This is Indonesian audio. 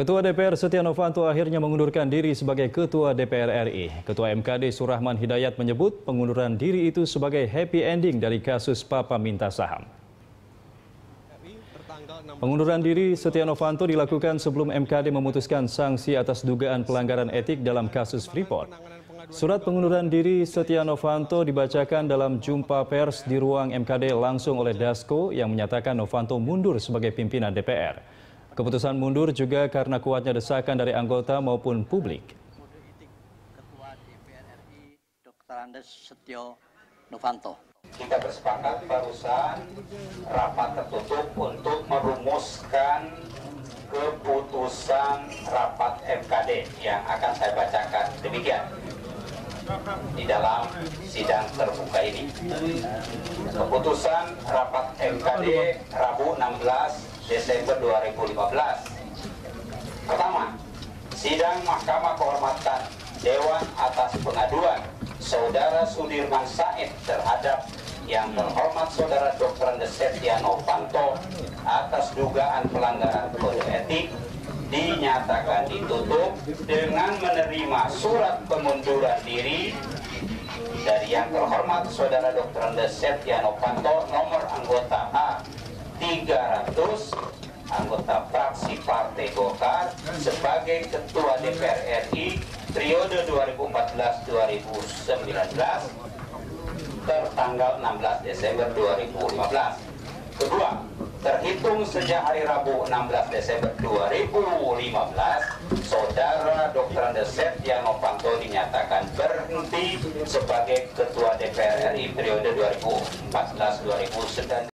Ketua DPR Setia Novanto akhirnya mengundurkan diri sebagai Ketua DPR RI. Ketua MKD Surahman Hidayat menyebut pengunduran diri itu sebagai happy ending dari kasus Papa Minta Saham. Pengunduran diri Setia Novanto dilakukan sebelum MKD memutuskan sanksi atas dugaan pelanggaran etik dalam kasus Freeport. Surat pengunduran diri Setia Novanto dibacakan dalam jumpa pers di ruang MKD langsung oleh Dasko yang menyatakan Novanto mundur sebagai pimpinan DPR. Keputusan mundur juga karena kuatnya desakan dari anggota maupun publik. Ketua DPR RI Dr. Andes Setio Novanto. Kita bersepakat barusan rapat tertutup untuk merumuskan keputusan rapat MKD yang akan saya bacakan demikian di dalam sidang terbuka ini. Keputusan rapat MKD Rabu 16 Desember 2015. Pertama, sidang Mahkamah Kehormatan Dewan atas pengaduan Saudara Sudirman Said terhadap yang terhormat Saudara Dr. Andes Setia Novanto atas dugaan pelanggaran kode etik dinyatakan ditutup dengan menerima surat pengunduran diri dari yang terhormat Saudara Dr. Andes Setia Novanto nomor anggota A 300 anggota fraksi Partai Golkar sebagai Ketua DPR RI periode 2014-2019 tertanggal 16 Desember 2015. Kedua, terhitung sejak hari Rabu 16 Desember 2015, Saudara Dr. Andes Setia Novanto dinyatakan berhenti sebagai Ketua DPR RI periode 2014-2019